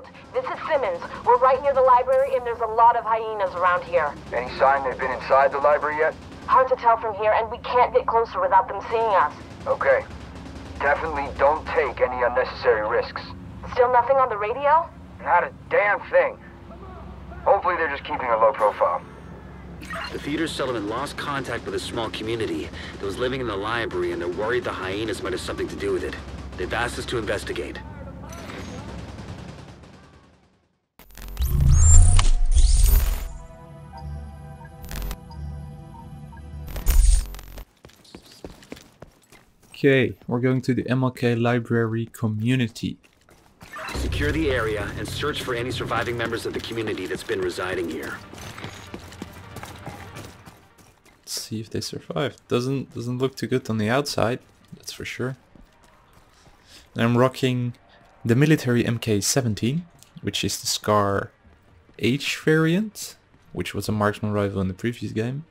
Child. This is Simmons. We're right near the library and there's a lot of hyenas around here. Any sign they've been inside the library yet? Hard to tell from here and we can't get closer without them seeing us. Okay. Definitely don't take any unnecessary risks. Still nothing on the radio? Not a damn thing. Hopefully they're just keeping a low profile. The theater's settlement lost contact with a small community that was living in the library and they're worried the hyenas might have something to do with it. They've asked us to investigate. Okay, we're going to the MLK Library community. Secure the area and search for any surviving members of the community that's been residing here. Let's see if they survive. Doesn't doesn't look too good on the outside, that's for sure. And I'm rocking the military MK17, which is the Scar H variant, which was a marksman rifle in the previous game.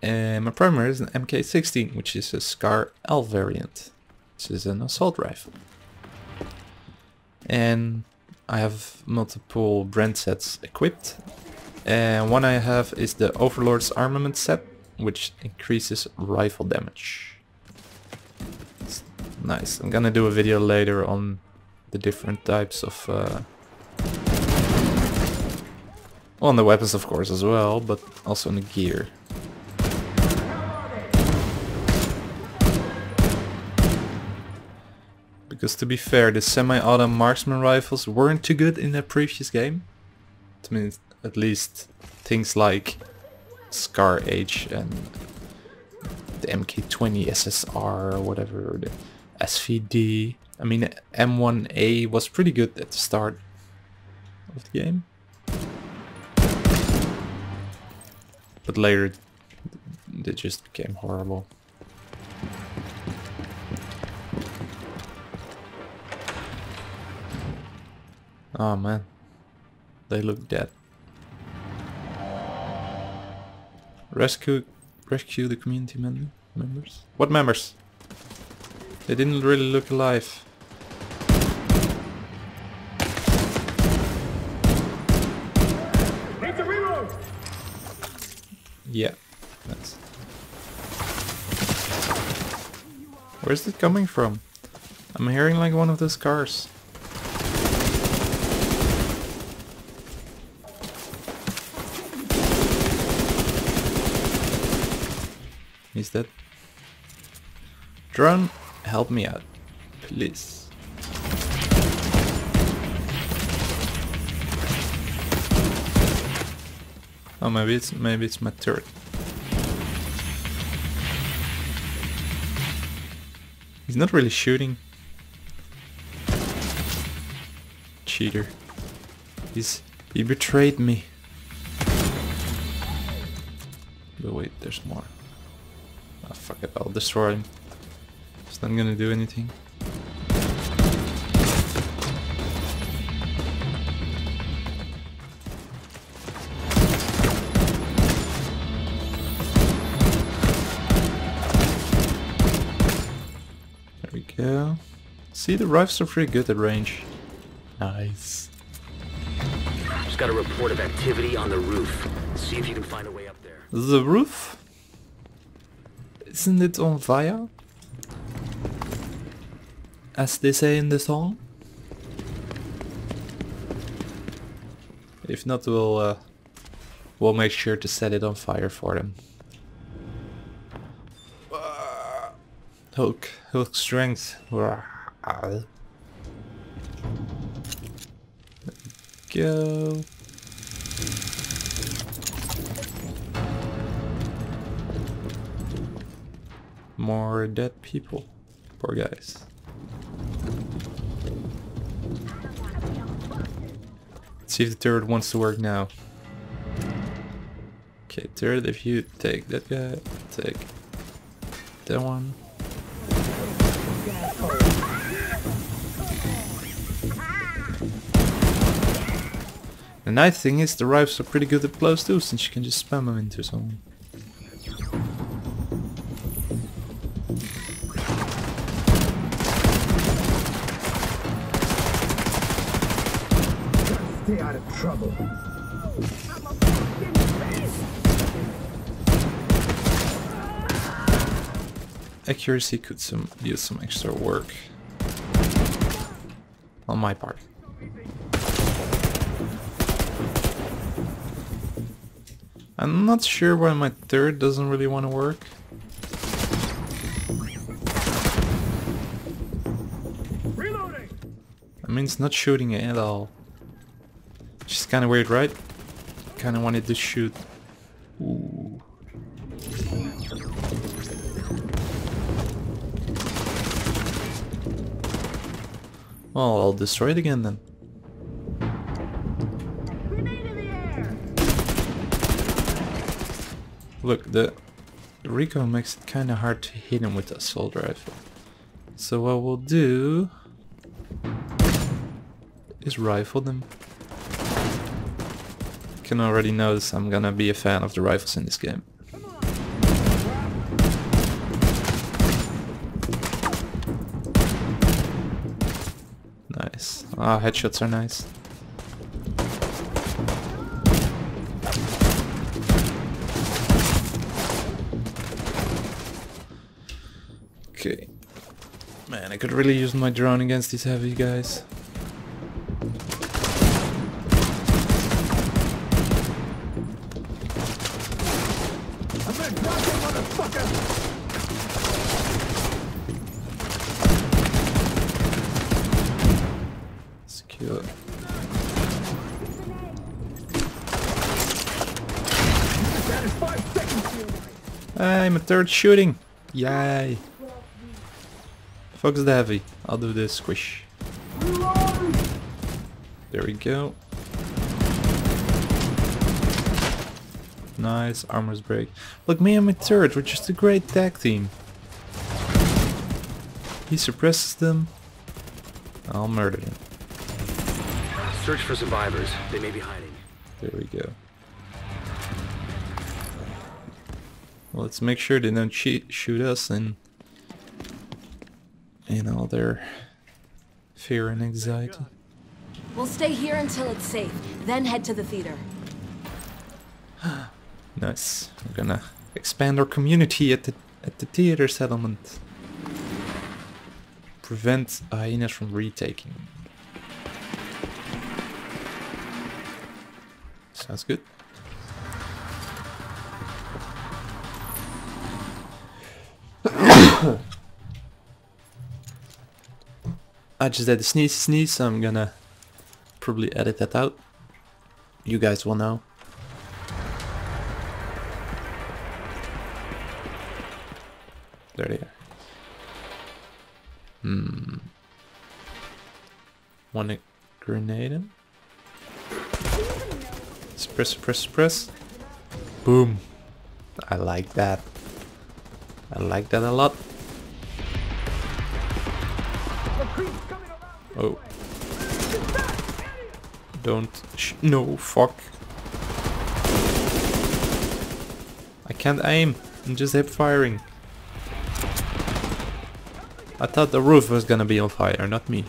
And my primary is an MK16, which is a Scar L variant. This is an assault rifle. And I have multiple brand sets equipped. And one I have is the Overlord's armament set, which increases rifle damage. It's nice. I'm gonna do a video later on the different types of... Uh, on the weapons of course as well, but also on the gear. Because to be fair, the semi-auto marksman rifles weren't too good in the previous game. I mean, at least things like Scar H and the MK20 SSR or whatever, the SVD. I mean, M1A was pretty good at the start of the game. But later, they just became horrible. Oh man, they look dead. Rescue, rescue the community members. What members? They didn't really look alive. Yeah, that's. Where's it coming from? I'm hearing like one of those cars. He's dead. Drone, help me out, please. Oh, maybe it's maybe it's my turret. He's not really shooting. Cheater. He's he betrayed me. But wait, there's more. Ah, fuck it, I'll destroy him. It's not gonna do anything. There we go. See, the rifles are pretty good at range. Nice. Just got a report of activity on the roof. See if you can find a way up there. The roof? Isn't it on fire? As they say in the song? If not, we'll uh, we'll make sure to set it on fire for them. Hulk, Hulk strength. Go. More dead people. Poor guys. Let's see if the turret wants to work now. Okay, turret, if you take that guy, take that one. The nice thing is the rifles are pretty good at close too, since you can just spam them into someone. Accuracy could some use some extra work. On my part. I'm not sure why my turret doesn't really want to work. Reloading. I mean, it's not shooting at all. Which is kind of weird, right? Kind of wanted to shoot. Ooh. Well, I'll destroy it again then. Look, the Rico makes it kind of hard to hit him with a assault rifle. So what we'll do is rifle them. Can already notice I'm gonna be a fan of the rifles in this game. Ah, headshots are nice. Okay. Man, I could really use my drone against these heavy guys. I'm gonna drop you, motherfucker. Secure. That is five seconds here. I'm a third shooting. Yay. Focus the heavy. I'll do this squish. There we go. Nice, armor's break. Look, me and my turret, we're just a great tag team. He suppresses them. I'll murder him. Search for survivors. They may be hiding. There we go. Let's make sure they don't shoot us and in all their fear and anxiety. We'll stay here until it's safe, then head to the theater. Nice. We're gonna expand our community at the at the theater settlement. Prevent hyenas from retaking. Sounds good. I just a sneeze sneeze, I'm gonna probably edit that out. You guys will know. There they are. Hmm. Want to grenade him? Suppress, suppress, suppress. Boom. I like that. I like that a lot. Oh. Don't. Sh no, fuck. I can't aim. I'm just hip firing. I thought the roof was gonna be on fire, not me.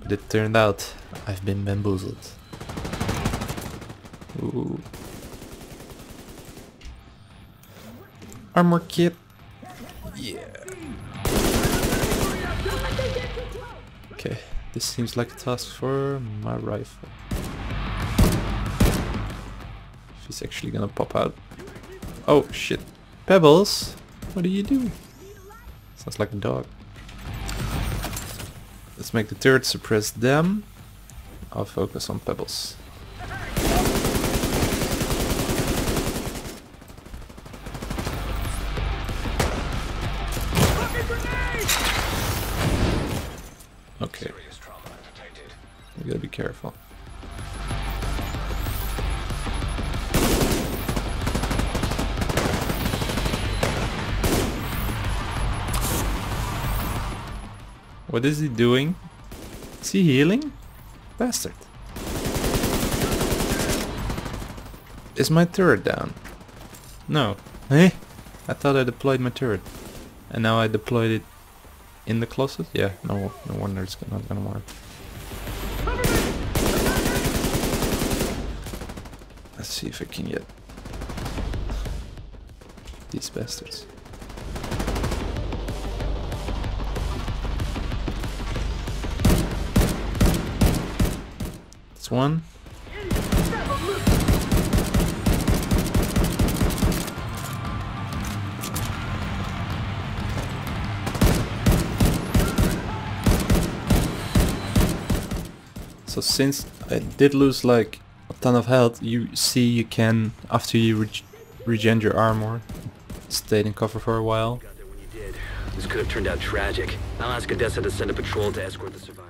But it turned out I've been bamboozled. Ooh. Armor kit. Yeah. Okay, this seems like a task for my rifle. If it's actually gonna pop out. Oh shit. Pebbles? What do you do? Sounds like a dog. Let's make the turret suppress them. I'll focus on pebbles. Okay. We gotta be careful. What is he doing? Is he healing? Bastard. Is my turret down? No. Eh? I thought I deployed my turret. And now I deployed it in the closet? Yeah, no no wonder it's not gonna work. Let's see if I can get these bastards. That's one. So since I did lose like a ton of health, you see you can, after you reg regen your armor, stay in cover for a while. This could have turned out tragic. I'll ask Odessa to send a patrol to escort the survivors.